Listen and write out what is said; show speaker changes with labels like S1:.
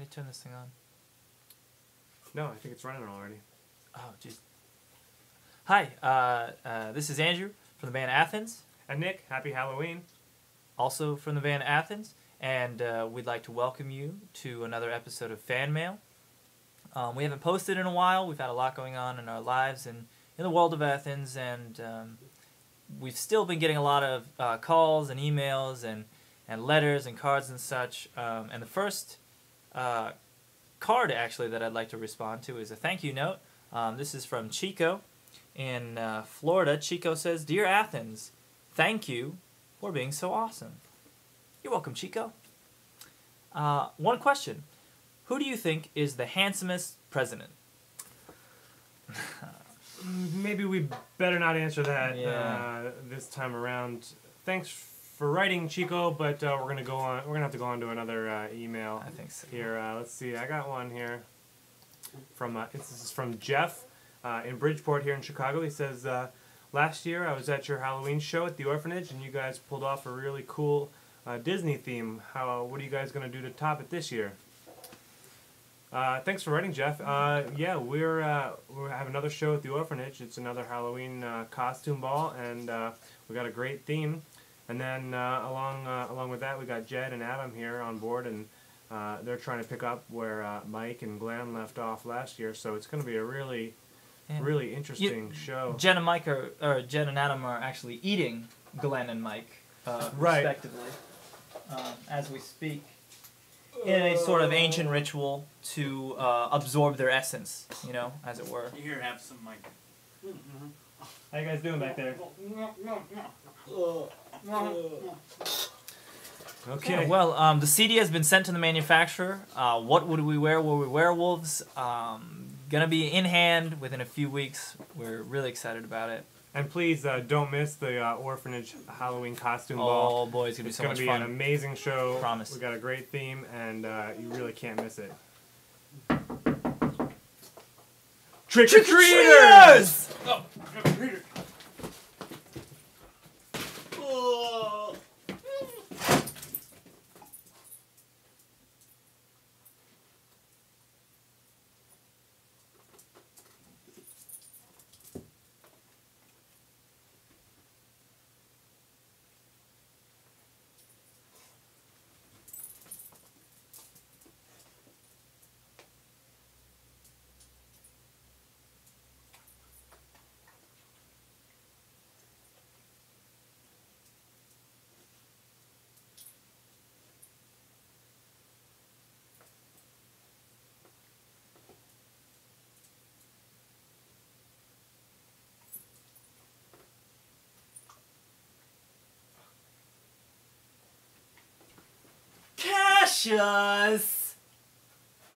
S1: Can you turn this thing on?
S2: No, I think it's running already.
S1: Oh, jeez. Hi, uh, uh, this is Andrew from the band Athens,
S2: And Nick, happy Halloween.
S1: also from the band Athens, and uh, we'd like to welcome you to another episode of Fan Mail. Um, we haven't posted in a while. We've had a lot going on in our lives and in the world of Athens, and um, we've still been getting a lot of uh, calls and emails and, and letters and cards and such. Um, and the first uh, card, actually, that I'd like to respond to is a thank you note. Um, this is from Chico in uh, Florida. Chico says, Dear Athens, thank you for being so awesome. You're welcome, Chico. Uh, one question Who do you think is the handsomest president?
S2: Maybe we better not answer that
S1: Yeah.
S2: uh, this time around. Thanks for writing, Chico, but uh, we're gonna go on. We're gonna have to go on to another uh, email
S1: I think so.
S2: here. Uh, let's see. I got one here from uh, this is from Jeff uh, in Bridgeport here in Chicago. He says, uh, "Last year I was at your Halloween show at the orphanage, and you guys pulled off a really cool uh, Disney theme. How? What are you guys gonna do to top it this year?" Uh, thanks for writing, Jeff. Uh, yeah, we're uh, we have another show at the orphanage. It's another Halloween uh, costume ball, and uh, we got a great theme. And then uh, along uh, along with that, we got Jed and Adam here on board, and uh, they're trying to pick up where uh, Mike and Glenn left off last year. So it's going to be a really
S1: And
S2: really interesting show.
S1: Jed and Mike are, or Jed and Adam are actually eating Glenn and Mike, uh,
S2: Right.
S1: respectively, um, as we speak, in a sort of ancient ritual to uh, absorb their essence, you know, as it were.
S3: You here have some Mike.
S2: How you guys doing back there? Okay.
S1: Well, um, the CD has been sent to the manufacturer. Uh, what would we wear? Were we werewolves? Um, gonna be in hand within a few weeks. We're really excited about it.
S2: and please uh, don't miss the uh, orphanage Halloween costume ball.
S1: Oh boy, it's gonna be so
S2: going
S1: much
S2: to be
S1: fun.
S2: an amazing show.
S1: Promise.
S2: We got a great theme, and uh, you really can't miss it. Trick or treaters!
S3: Oh, Peter. Oh.
S1: Cassius!